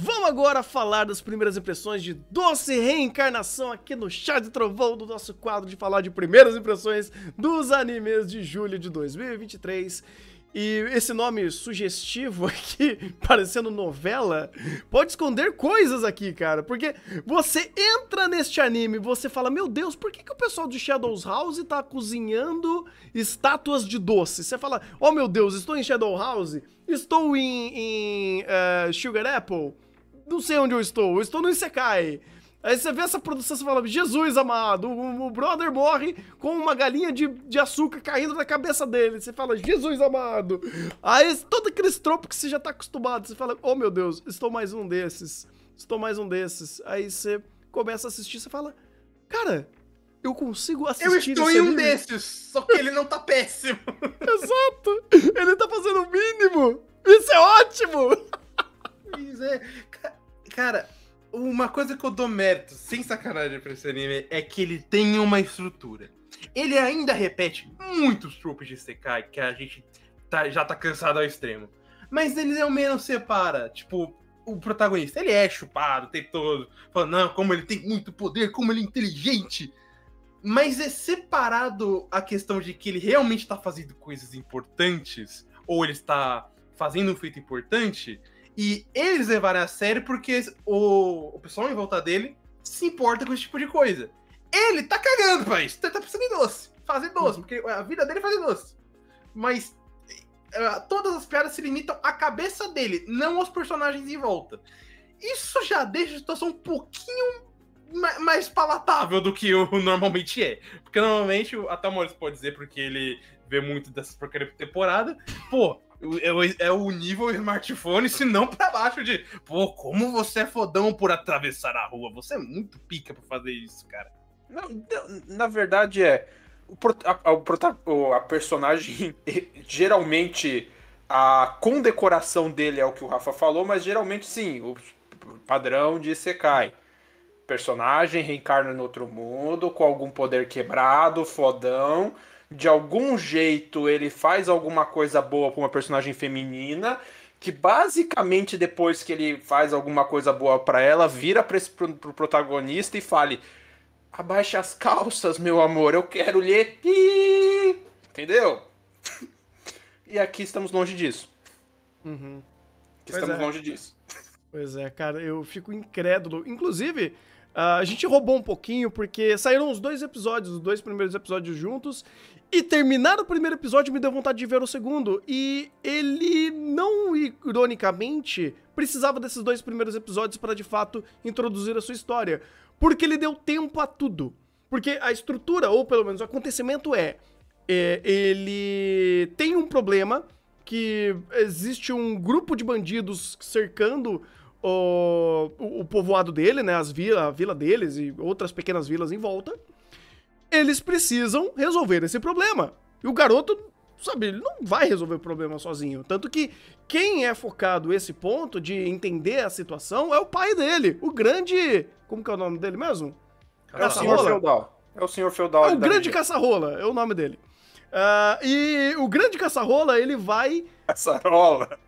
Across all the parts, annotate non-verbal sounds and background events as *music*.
Vamos agora falar das primeiras impressões de Doce Reencarnação aqui no Chá de Trovão do nosso quadro de falar de primeiras impressões dos animes de julho de 2023. E esse nome sugestivo *laughs* aqui, parecendo novela, pode esconder coisas aqui, cara. Porque você entra neste anime, você fala, meu Deus, por que, que o pessoal de Shadows House tá cozinhando estátuas de doce? Você fala, oh meu Deus, estou em Shadow House? Estou em, em uh, Sugar Apple? Não sei onde eu estou, eu estou no Isekai. Aí você vê essa produção e fala, Jesus amado, o, o, brother morre com uma galinha de, de açúcar caindo na cabeça dele. Você fala, Jesus amado. Aí todo aqueles tropos que você já tá acostumado, você fala, oh meu Deus, estou mais um desses. Estou mais um desses. Aí você começa a assistir, você fala, cara, eu consigo assistir Eu estou em um desses, só que ele não tá péssimo. *laughs* Exato. Ele tá fazendo o mínimo. Isso é ótimo. Isso é. Cara, uma coisa que eu dou mérito, sem sacanagem pra esse anime, é que ele tem uma estrutura. Ele ainda repete muitos tropos de Sekai que a gente tá, já tá cansado ao extremo. Mas ele ao menos separa, tipo, o protagonista, ele é chupado o tempo todo, falando, não, como ele tem muito poder, como ele é inteligente. Mas é separado a questão de que ele realmente tá fazendo coisas importantes, ou ele está fazendo um feito importante, e eles levarem a sério porque o, o pessoal em volta dele se importa com esse tipo de coisa. Ele tá cagando pra isso. Ele tá pensando em doce. Fazer doce, uhum. porque a vida dele é fazer doce. Mas uh, todas as piadas se limitam à cabeça dele, não aos personagens em volta. Isso já deixa a situação um pouquinho mais palatável do que o *laughs* normalmente é. Porque normalmente, até o Maurício pode dizer, porque ele vê muito dessas porcarias por temporada, pô, é, é o nível smartphone, se não pra baixo de, pô, como você é fodão por atravessar a rua. Você é muito pica pra fazer isso, cara. Não, na verdade é. A, a, a personagem, *laughs* geralmente, a condecoração dele é o que o Rafa falou, mas geralmente sim, o padrão de Sekai. Personagem reencarna no outro mundo, com algum poder quebrado, fodão, de algum jeito ele faz alguma coisa boa para uma personagem feminina, que basicamente depois que ele faz alguma coisa boa para ela, vira para pro, pro protagonista e fale: "Abaixe as calças, meu amor, eu quero lhe". Entendeu? *laughs* e aqui estamos longe disso. Uhum. Estamos é. longe disso. Pois é, cara, eu fico incrédulo. Inclusive, Uh, a gente roubou um pouquinho porque saíram os dois episódios, os dois primeiros episódios juntos, e terminar o primeiro episódio me deu vontade de ver o segundo. E ele não, ironicamente, precisava desses dois primeiros episódios para de fato introduzir a sua história. Porque ele deu tempo a tudo. Porque a estrutura, ou pelo menos o acontecimento é, é ele tem um problema que existe um grupo de bandidos cercando o, o, povoado dele, né, as vila, a vila deles e outras pequenas vilas em volta eles precisam resolver esse problema. E o garoto, sabe, ele não vai resolver o problema sozinho. Tanto que quem é focado esse ponto de entender a situação é o pai dele, o grande. Como que é o nome dele mesmo? É o senhor feudal. É o senhor feudal. É o grande caçarrola, é o nome dele. Uh, e o grande caçarrola, ele vai. Caçarola.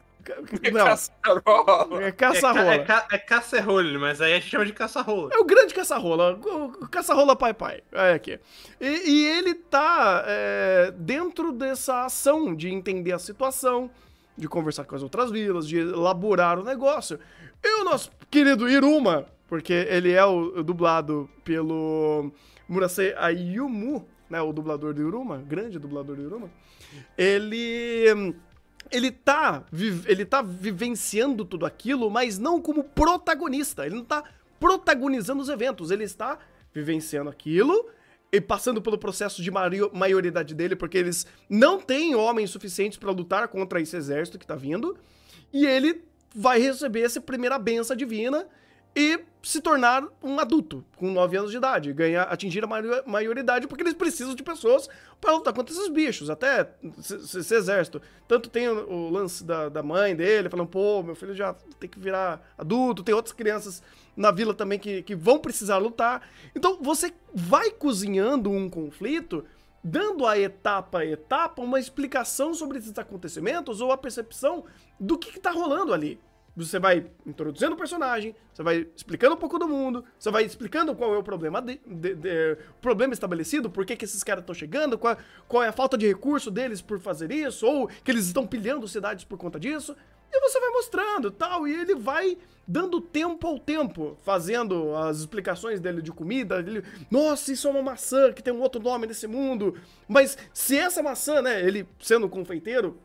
Não. Caçarola. É caçarrola. É, ca é, é cacerrolho, mas aí a gente chama de caçarrola. É o grande caçarrola. O caçarrola pai pai. É aqui. E, e ele tá é, dentro dessa ação de entender a situação, de conversar com as outras vilas, de elaborar o negócio. E o nosso querido Iruma, porque ele é o, o dublado pelo Murase Ayumu, né, o dublador do Iruma, grande dublador do Iruma. Ele ele tá, ele tá vivenciando tudo aquilo, mas não como protagonista. Ele não tá protagonizando os eventos, ele está vivenciando aquilo e passando pelo processo de maioridade dele, porque eles não têm homens suficientes para lutar contra esse exército que tá vindo, e ele vai receber essa primeira benção divina e se tornar um adulto com 9 anos de idade, ganhar, atingir a maioridade, porque eles precisam de pessoas para lutar contra esses bichos, até esse exército. Tanto tem o, lance da, da, mãe dele, falando, pô, meu filho já tem que virar adulto, tem outras crianças na vila também que, que vão precisar lutar. Então você vai cozinhando um conflito, dando a etapa a etapa uma explicação sobre esses acontecimentos ou a percepção do que está rolando ali. Você vai introduzindo o personagem, você vai explicando um pouco do mundo, você vai explicando qual é o problema, de, de, de, problema estabelecido, por que, que esses caras estão chegando, qual, qual é a falta de recurso deles por fazer isso, ou que eles estão pilhando cidades por conta disso. E você vai mostrando tal, e ele vai dando tempo ao tempo, fazendo as explicações dele de comida. Ele, Nossa, isso é uma maçã que tem um outro nome nesse mundo. Mas se essa maçã, né, ele sendo confeiteiro,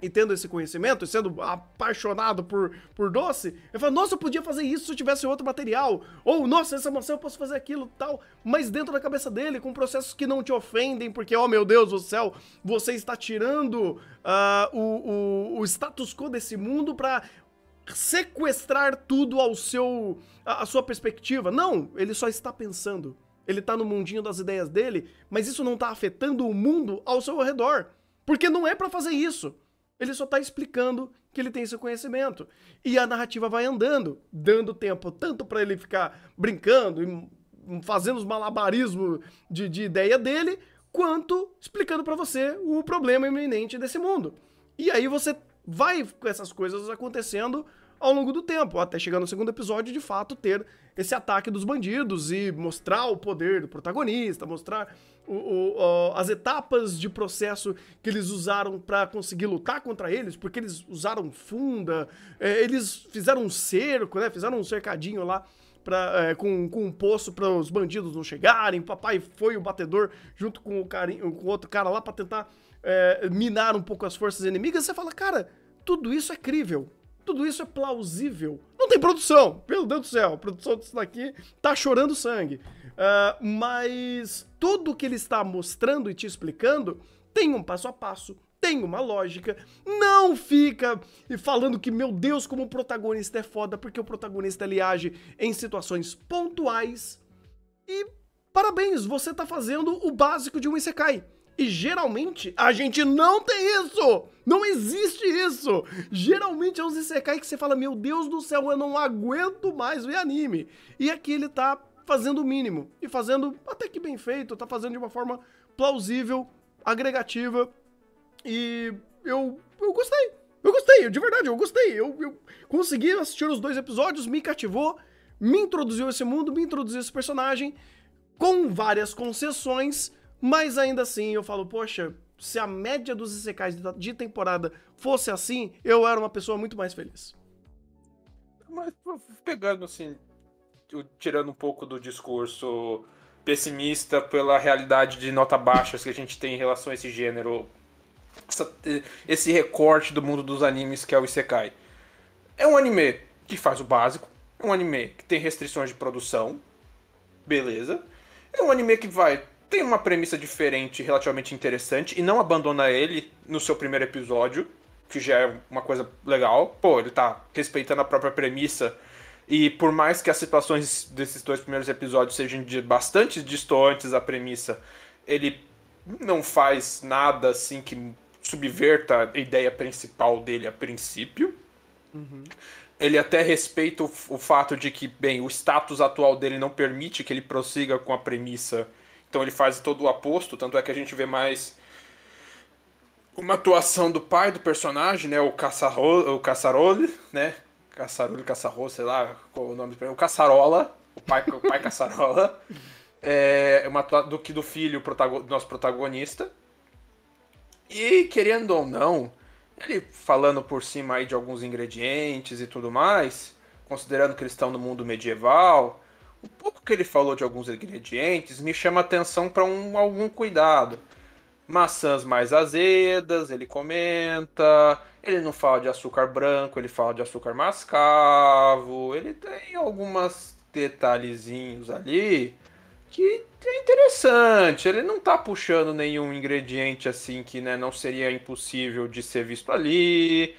e tendo esse conhecimento, e sendo apaixonado por, por doce, ele fala, nossa, eu podia fazer isso se eu tivesse outro material. Ou, nossa, essa maçã eu posso fazer aquilo tal. Mas dentro da cabeça dele, com processos que não te ofendem, porque, oh meu Deus do céu, você está tirando uh, o, o, o status quo desse mundo para sequestrar tudo ao seu a sua perspectiva. Não, ele só está pensando. Ele está no mundinho das ideias dele, mas isso não está afetando o mundo ao seu redor. Porque não é para fazer isso. Ele só está explicando que ele tem esse conhecimento. E a narrativa vai andando, dando tempo tanto para ele ficar brincando e fazendo os malabarismos de, de ideia dele, quanto explicando para você o problema iminente desse mundo. E aí você vai com essas coisas acontecendo ao longo do tempo, até chegar no segundo episódio de fato ter esse ataque dos bandidos e mostrar o poder do protagonista, mostrar o, o, as etapas de processo que eles usaram para conseguir lutar contra eles, porque eles usaram funda, é, eles fizeram um cerco, né? Fizeram um cercadinho lá. Pra, é, com, com um poço para os bandidos não chegarem. Papai foi o batedor junto com o, carinho, com o outro cara lá para tentar é, minar um pouco as forças inimigas. Você fala, cara, tudo isso é crível. Tudo isso é plausível. Não tem produção, pelo Deus do céu. A produção disso daqui tá chorando sangue. Uh, mas tudo que ele está mostrando e te explicando tem um passo a passo, tem uma lógica. Não fica falando que, meu Deus, como o protagonista é foda, porque o protagonista ele age em situações pontuais. E parabéns, você tá fazendo o básico de um Isekai. E geralmente a gente não tem isso! Não existe isso! Geralmente é uns Isekai que você fala, meu Deus do céu, eu não aguento mais ver anime. E aqui ele tá fazendo o mínimo. E fazendo até que bem feito, tá fazendo de uma forma plausível, agregativa. E eu, eu gostei. Eu gostei, de verdade, eu gostei. Eu, eu consegui assistir os dois episódios, me cativou, me introduziu esse mundo, me introduziu esse personagem, com várias concessões, mas ainda assim eu falo, poxa, se a média dos ICKs de temporada fosse assim, eu era uma pessoa muito mais feliz. Mas pegando assim, tirando um pouco do discurso pessimista pela realidade de nota baixas que a gente tem em relação a esse gênero, essa, esse recorte do mundo dos animes que é o Isekai. É um anime que faz o básico, é um anime que tem restrições de produção, beleza. É um anime que vai tem uma premissa diferente, relativamente interessante, e não abandona ele no seu primeiro episódio, que já é uma coisa legal. Pô, ele tá respeitando a própria premissa e por mais que as situações desses dois primeiros episódios sejam de bastante distantes da premissa, ele não faz nada assim que subverta a ideia principal dele a princípio. Uhum. Ele até respeita o, o, fato de que, bem, o status atual dele não permite que ele prossiga com a premissa. Então ele faz todo o aposto, tanto é que a gente vê mais uma atuação do pai do personagem, né, o Caçarole, o Caçarole né, Caçarulho, Caçarro, sei lá qual é o nome do O Caçarola, o pai, o pai Caçarola, *laughs* é uma do que do filho do nosso protagonista. E querendo ou não, ele falando por cima aí de alguns ingredientes e tudo mais, considerando que eles estão no mundo medieval, o pouco que ele falou de alguns ingredientes me chama atenção para um, algum cuidado. Maçãs mais azedas, ele comenta. Ele não fala de açúcar branco, ele fala de açúcar mascavo. Ele tem alguns detalhezinhos ali que é interessante. Ele não tá puxando nenhum ingrediente assim que né, não seria impossível de ser visto ali.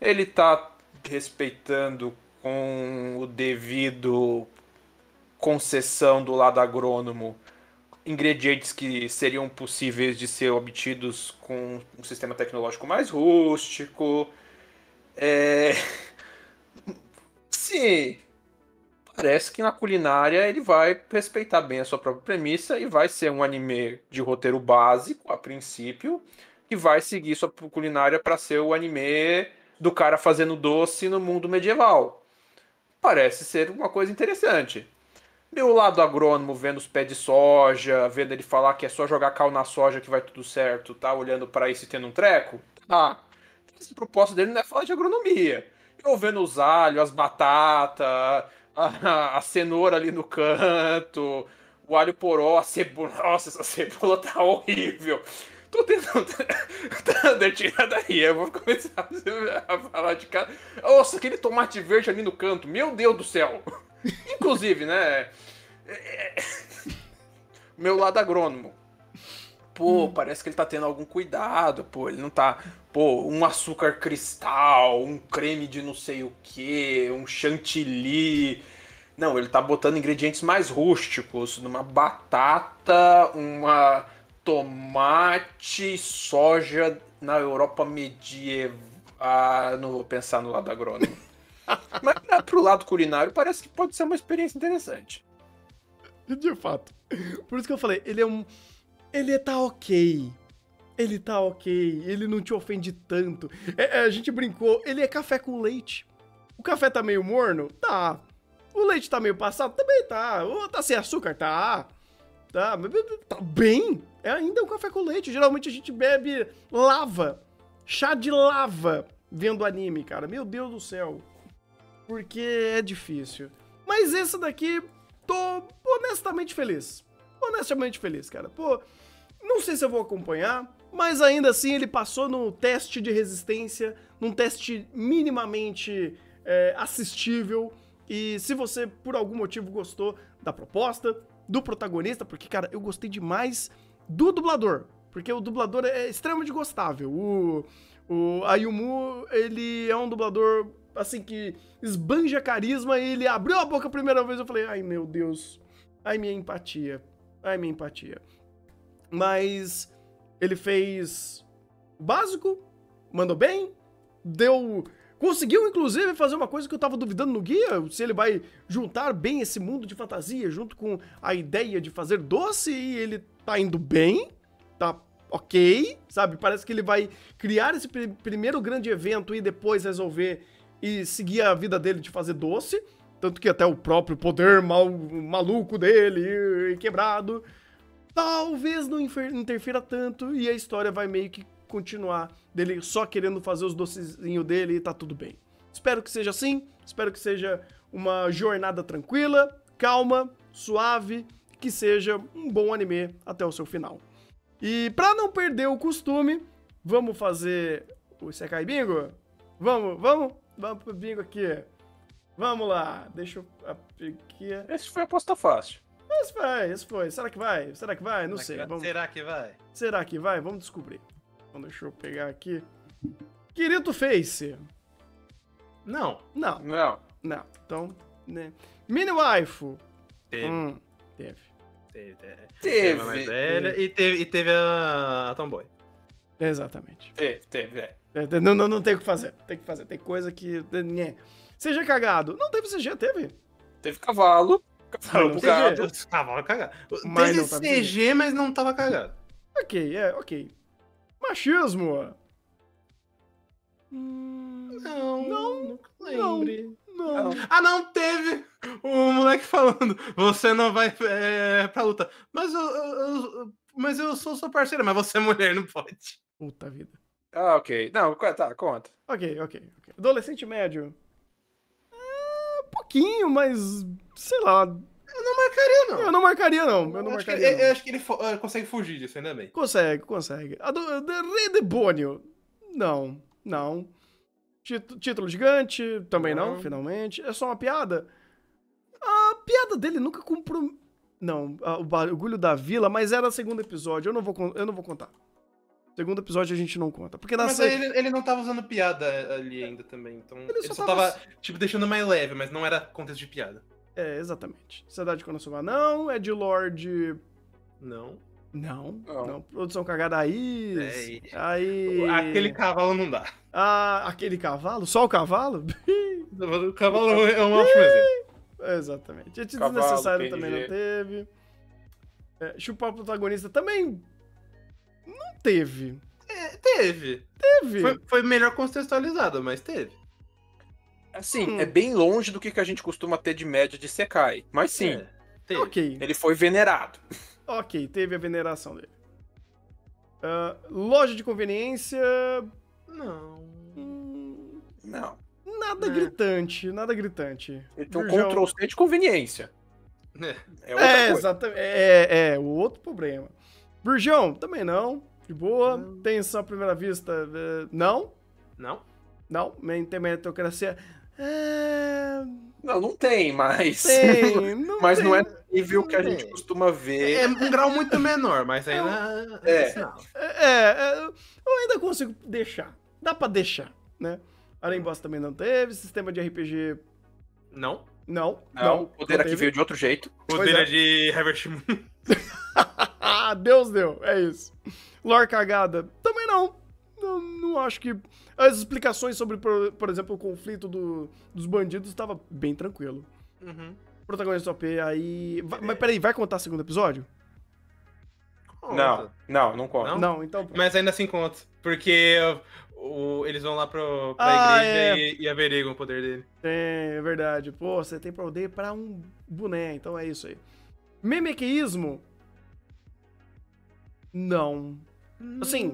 Ele tá respeitando com o devido concessão do lado agrônomo ingredientes que seriam possíveis de ser obtidos com um sistema tecnológico mais rústico. É... Sim, parece que na culinária ele vai respeitar bem a sua própria premissa e vai ser um anime de roteiro básico, a princípio, e vai seguir sua culinária para ser o anime do cara fazendo doce no mundo medieval. Parece ser uma coisa interessante. Meu lado agrônomo, vendo os pés de soja, vendo ele falar que é só jogar cal na soja que vai tudo certo, tá olhando para isso e tendo um treco. Ah, essa proposta dele não é falar de agronomia. Eu vendo os alhos, as batatas, a, a cenoura ali no canto, o alho poró, a cebola. Nossa, essa cebola tá horrível. Tô tentando. *laughs* tá dando daí. Eu vou começar a falar de cara. Nossa, aquele tomate verde ali no canto. Meu Deus do céu. Inclusive, né? É, é, meu lado agrônomo. Pô, hum. parece que ele tá tendo algum cuidado, pô. Ele não tá. Pô, um açúcar cristal, um creme de não sei o que, um chantilly. Não, ele tá botando ingredientes mais rústicos, numa batata, uma tomate, soja na Europa medieval. Ah, não vou pensar no lado agrônomo. Mas né, pro lado culinário parece que pode ser uma experiência interessante. De fato. Por isso que eu falei, ele é um. Ele tá ok. Ele tá ok. Ele não te ofende tanto. É, é, a gente brincou, ele é café com leite. O café tá meio morno? Tá. O leite tá meio passado? Também tá. Tá sem açúcar? Tá. Tá. Tá bem. É ainda um café com leite. Geralmente a gente bebe lava. Chá de lava vendo anime, cara. Meu Deus do céu. Porque é difícil. Mas esse daqui, tô honestamente feliz. Honestamente feliz, cara. Pô, não sei se eu vou acompanhar, mas ainda assim ele passou no teste de resistência, num teste minimamente é, assistível. E se você, por algum motivo, gostou da proposta, do protagonista, porque, cara, eu gostei demais do dublador. Porque o dublador é extremamente gostável. O, o Ayumu, ele é um dublador, assim, que esbanja carisma e ele abriu a boca a primeira vez eu falei, ai meu Deus, ai minha empatia, ai minha empatia. Mas ele fez básico, mandou bem, deu Conseguiu, inclusive, fazer uma coisa que eu tava duvidando no guia, se ele vai juntar bem esse mundo de fantasia junto com a ideia de fazer doce, e ele tá indo bem, tá ok, sabe? Parece que ele vai criar esse pr primeiro grande evento e depois resolver e seguir a vida dele de fazer doce. Tanto que até o próprio poder mal, maluco dele, quebrado, talvez não interfira tanto e a história vai meio que continuar dele só querendo fazer os docezinhos dele e tá tudo bem. Espero que seja assim, espero que seja uma jornada tranquila, calma, suave, que seja um bom anime até o seu final. E para não perder o costume, vamos fazer o Sekai Bingo? Vamos, vamos, vamos pro bingo aqui. Vamos lá, deixa eu aqui. Esse foi a aposta fácil. Esse foi, esse foi. Será que vai? Será que vai? Não sei. Vamos... Será que vai? Será que vai? Vamos descobrir. Então deixa eu pegar aqui. Querido Face. Não. Não. Não. Não. Então, né. Mini Waifu. Teve. Hum, teve. Teve. Teve. Teve. velha e teve, e teve a, a Tomboy. Exatamente. Teve, teve, é. É, Não, não, não tem o que fazer. Tem que fazer. Tem coisa que. Né. CG cagado. Não teve CG, teve. Teve cavalo. Cavalo Não, bugado. CG. Tava cagado. Mas teve não tava CG, mas não tava cagado. Ok, é, ok. Machismo. Hum, Não, Não, nunca lembre. não. Ah, não, teve o moleque falando, você não vai é, pra luta. Mas eu, eu- eu- mas eu sou sua parceira, mas você é mulher, não pode. Puta vida. Ah, ok. Não, tá, conta. Ok, ok, ok. Adolescente médio. É, pouquinho, mas. Sei lá. Eu não marcaria, não. Eu não marcaria, não. Eu não acho que, marcaria. ele- não. eu acho que ele eh, consegue fugir disso, ainda bem. Consegue, consegue. A do de Rei Debônio. Não, não. Tít- título gigante, também não, Não. finalmente. É só uma piada. A piada dele nunca comprou. Não, a- o bagulho da vila, mas era segundo episódio. Eu não vou, eu não vou contar. Segundo episódio a gente não conta. Porque na Mas aí ele, ele não tava usando piada ali ainda também, então ele, só só tava- tava, tipo, deixando mais leve, mas não era contexto de piada. É, exatamente. Cidade de Konosuba não, é de Lorde. Não. Não, Não. não. Produção cagada aí. É, Aí. Aquele cavalo não dá. Ah, aquele cavalo? Só o cavalo? *laughs* O cavalo é um ótimo exemplo. Exatamente. Cavalo, desnecessário também não teve. É, chupar o protagonista também teve. É, teve. Teve. Foi, foi melhor contextualizado, mas teve. Assim, Hum. é bem longe do que que a gente costuma ter de média de Sekai. Mas sim, É, teve. Ok, ele foi venerado. ok, teve a veneração dele. Ah, loja de conveniência. Não. hum, Não. nada É. gritante, nada gritante. Ele tem um Virgão- Ctrl C de conveniência. É. É outra É, coisa. exatamente. É, é, o outro problema. Burjão, também não. De boa. Não. Tensão à primeira vista, é, não. Não? Não. Men- Tem meritocracia. É. Não, não tem, mas. Tem. *laughs* Não mas não é tem. no nível que a gente tem. costuma ver. É um grau muito menor, mas ainda. É. Não. É, é, eu ainda consigo deixar. Dá pra deixar, né? Além Boss também não teve. Sistema de RPG, Não. não. Não, o poder aqui veio de outro jeito. O Pois dele é. é de Harvest Moon. *laughs* Deus deu, é isso. Lore cagada, também não. Não, não acho que. As explicações sobre, por, por exemplo, o conflito do- dos bandidos estava bem tranquilo. Uhum. Protagonista OP aí. vai- mas peraí, vai contar segundo episódio? Não, não, não conta. Não? Não, então. Mas ainda assim conta. Porque o, eles vão lá pro, pra Ah, igreja é. e, e averiguam o poder dele. Tem, é verdade. Pô, você tem poder pra um boné, então é isso aí. Memequeísmo? Não. Assim.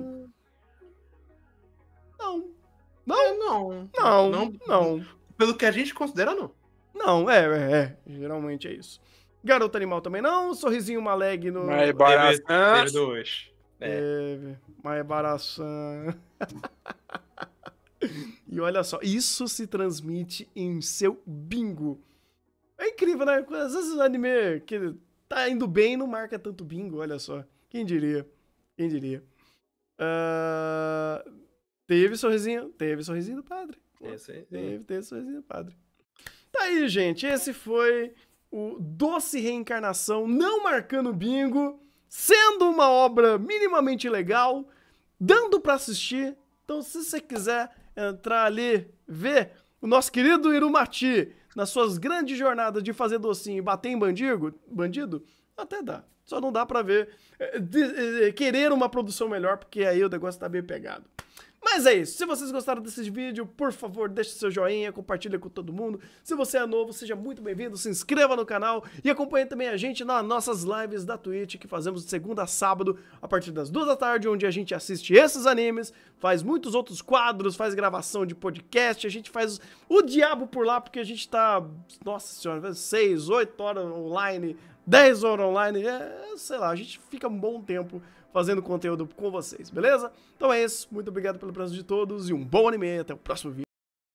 Não. Não, É, não. não, Não. não. Pelo que a gente considera, não. Não, é, é, é. Geralmente é isso. Garota Animal também não. Sorrisinho Maleg no. Mas Teve, barato. teve do hoje. É. Maia Baraçan. *laughs* e olha só, isso se transmite em seu bingo. É incrível, né? Às vezes o anime que tá indo bem não marca tanto bingo, olha só. Quem diria? Quem diria? Ah, teve sorrisinho? Teve sorrisinho do padre. Esse aí. Teve, teve sorrisinho do padre. Tá aí, gente. Esse foi o Doce Reencarnação, não marcando bingo, sendo uma obra minimamente legal, dando pra assistir. Então, se você quiser entrar ali, ver o nosso querido Irumati nas suas grandes jornadas de fazer docinho e bater em bandido, bandido até dá. Só não dá pra ver, de- é, querer uma produção melhor, porque aí o negócio tá bem pegado. Mas é isso. Se vocês gostaram desse vídeo, por favor, deixe seu joinha, compartilha com todo mundo. Se você é novo, seja muito bem-vindo, se inscreva no canal e acompanhe também a gente nas nossas lives da Twitch, que fazemos de segunda a sábado, a partir das duas da tarde, onde a gente assiste esses animes, faz muitos outros quadros, faz gravação de podcast, a gente faz o diabo por lá, porque a gente tá, nossa senhora, 6, 8 horas online, 10 horas online, é, sei lá, a gente fica um bom tempo fazendo conteúdo com vocês, beleza? Então é isso, muito obrigado pela presença de todos e um bom anime, até o próximo vídeo.